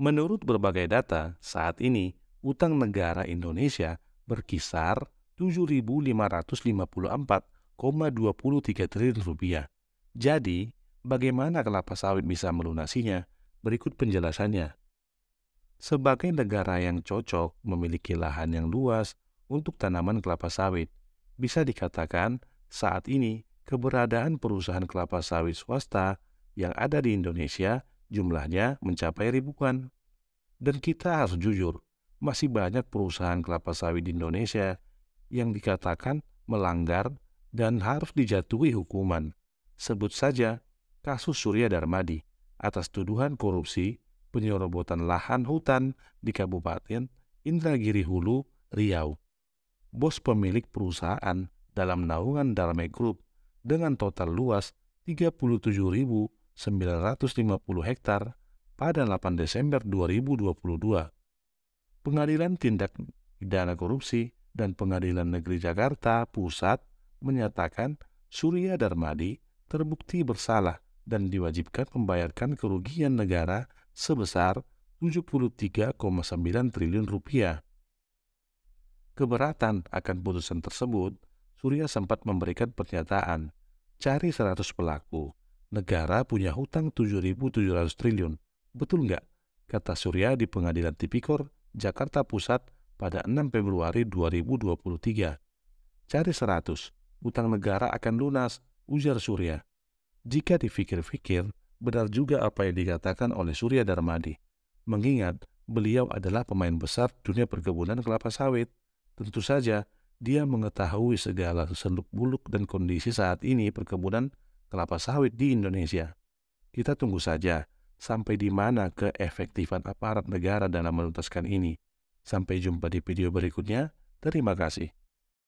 Menurut berbagai data, saat ini utang negara Indonesia berkisar 7.554,23 triliun rupiah. Jadi, bagaimana kelapa sawit bisa melunasinya? Berikut penjelasannya. Sebagai negara yang cocok memiliki lahan yang luas untuk tanaman kelapa sawit, bisa dikatakan saat ini keberadaan perusahaan kelapa sawit swasta yang ada di Indonesia jumlahnya mencapai ribuan. Dan kita harus jujur, masih banyak perusahaan kelapa sawit di Indonesia yang dikatakan melanggar dan harus dijatuhi hukuman. Sebut saja kasus Surya Darmadi atas tuduhan korupsi penyerobotan lahan hutan di Kabupaten Indragiri Hulu, Riau. Bos pemilik perusahaan dalam naungan Darme Group dengan total luas 37.950 hektar pada 8 Desember 2022. Pengadilan Tindak Pidana Korupsi dan Pengadilan Negeri Jakarta Pusat menyatakan Surya Darmadi terbukti bersalah dan diwajibkan membayarkan kerugian negara sebesar 73,9 triliun rupiah. Keberatan akan putusan tersebut, Surya sempat memberikan pernyataan, cari 100 pelaku, negara punya hutang 7.700 triliun, Betul nggak? Kata Surya di Pengadilan Tipikor, Jakarta Pusat pada 6 Februari 2023. Cari 100, utang negara akan lunas, ujar Surya. Jika dipikir-pikir, benar juga apa yang dikatakan oleh Surya Darmadi. Mengingat beliau adalah pemain besar dunia perkebunan kelapa sawit. Tentu saja, dia mengetahui segala seluk-beluk dan kondisi saat ini perkebunan kelapa sawit di Indonesia. Kita tunggu saja sampai di mana keefektifan aparat negara dalam menuntaskan ini. Sampai jumpa di video berikutnya. Terima kasih.